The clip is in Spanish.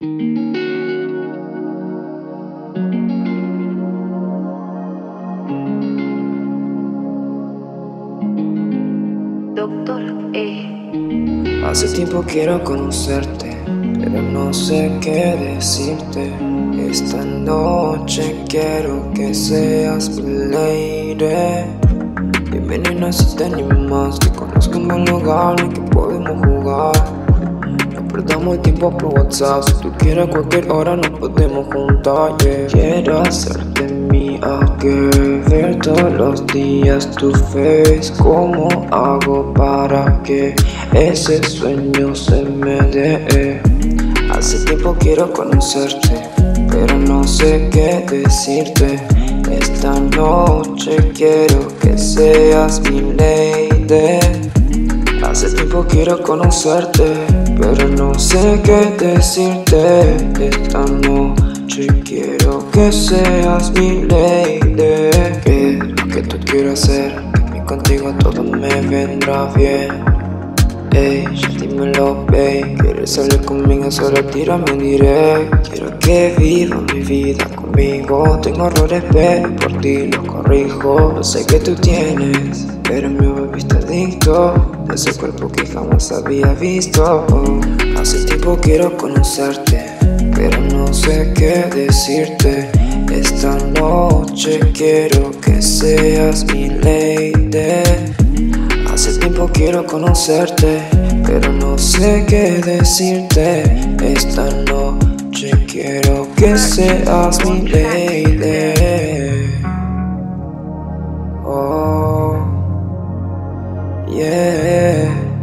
Doctor E. Hace tiempo quiero conocerte, pero no sé qué decirte. Esta noche quiero que seas mi. Bienvenida si te animas, que conozco un buen lugar en que podemos jugar. El tiempo por WhatsApp, si tú quieres cualquier hora nos podemos juntar. yeah. Quiero hacerte mía, que ver todos los días tu face. ¿Cómo hago para que ese sueño se me dé? Hace tiempo quiero conocerte, pero no sé qué decirte. Esta noche quiero que seas mi lady. Hace tiempo quiero conocerte, pero no sé qué decirte. Esta noche quiero que seas mi lady. Que lo que tú quieras hacer, que contigo todo me vendrá bien. Ey, dímelo, babe. ¿Quieres salir conmigo? Solo tírame un direct. Quiero que viva mi vida conmigo. Tengo errores, pero por ti los corrijo. No sé qué tú tienes, pero me volviste adicto. Ese cuerpo que jamás había visto. Hace tiempo quiero conocerte, pero no sé qué decirte. Esta noche quiero que seas mi lady. Hace tiempo quiero conocerte, pero no sé qué decirte. Esta noche quiero que seas mi lady. Yeah.